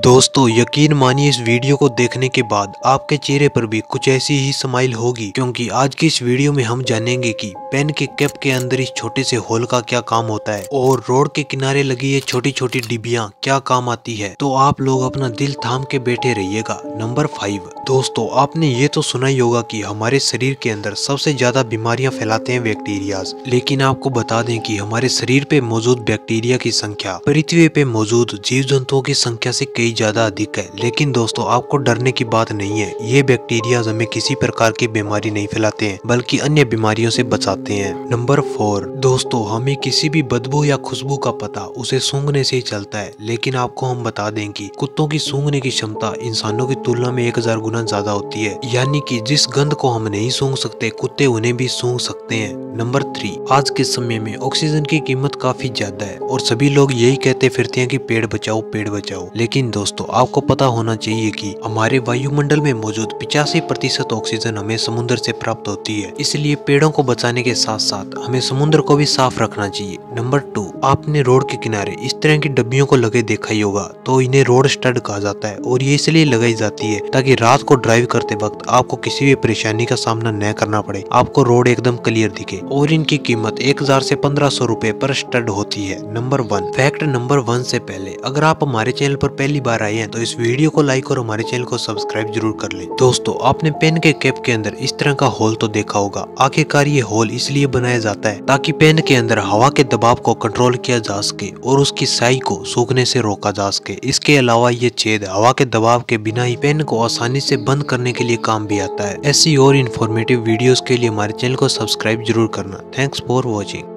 दोस्तों, यकीन मानिए, इस वीडियो को देखने के बाद आपके चेहरे पर भी कुछ ऐसी ही स्माइल होगी, क्योंकि आज की इस वीडियो में हम जानेंगे कि पेन के कैप के अंदर इस छोटे से होल का क्या काम होता है और रोड के किनारे लगी ये छोटी छोटी डिबिया क्या काम आती है। तो आप लोग अपना दिल थाम के बैठे रहिएगा, नंबर फाइव दोस्तों, आपने ये तो सुना ही होगा कि हमारे शरीर के अंदर सबसे ज़्यादा बीमारियाँ फैलाते हैं बैक्टीरिया लेकिन आपको बता दें कि हमारे शरीर पे मौजूद बैक्टीरिया की संख्या, पृथ्वी पे मौजूद जीव जंतुओं की संख्या से कई ज़्यादा अधिक है। लेकिन दोस्तों, आपको डरने की बात नहीं है। ये बैक्टीरिया हमें किसी प्रकार की बीमारी नहीं फैलाते हैं, बल्कि अन्य बीमारियों से बचाते हैं। नंबर फोर, दोस्तों, हमें किसी भी बदबू या खुशबू का पता उसे सूंघने से ही चलता है। लेकिन आपको हम बता दें कि कुत्तों की सूंघने की क्षमता इंसानों की तुलना में एक हज़ार गुना ज़्यादा होती है। यानी कि जिस गंध को हम नहीं सूंघ सकते, कुत्ते उन्हें भी सूंघ सकते हैं। नंबर थ्री, आज के समय में ऑक्सीजन की कीमत काफ़ी ज़्यादा है और सभी लोग यही कहते फिरते हैं कि पेड़ बचाओ पेड़ बचाओ। लेकिन दोस्तों, आपको पता होना चाहिए कि हमारे वायुमंडल में मौजूद पिचासी प्रतिशत ऑक्सीजन हमें समुद्र से प्राप्त होती है। इसलिए पेड़ों को बचाने के साथ साथ हमें समुद्र को भी साफ़ रखना चाहिए। नंबर टू, आपने रोड के किनारे इस तरह की डब्बियों को लगे देखा ही होगा तो इन्हें रोड स्टड कहा जाता है और ये इसलिए लगाई जाती है ताकि रात को ड्राइव करते वक्त आपको किसी भी परेशानी का सामना न करना पड़े, आपको रोड एकदम क्लियर दिखे। और इनकी कीमत एक हज़ार से पंद्रह सौ रूपए पर स्टड होती है number one fact number one से पहले, अगर आप हमारे चैनल पर पहली बार आए हैं तो इस वीडियो को लाइक और हमारे चैनल को सब्सक्राइब ज़रूर कर ले। दोस्तों, आपने पेन के कैप के अंदर इस तरह का होल तो देखा होगा। आखिरकार ये होल इसलिए बनाया जाता है ताकि पेन के अंदर हवा के दबाव को कंट्रोल किया जा सके और उसकी साई को सूखने से रोका जा सके। इसके अलावा ये छेद हवा के दबाव के बिना ही पेन को आसानी से बंद करने के लिए काम भी आता है। ऐसी और इन्फॉर्मेटिव वीडियोस के लिए हमारे चैनल को सब्सक्राइब ज़रूर करना। Thanks for watching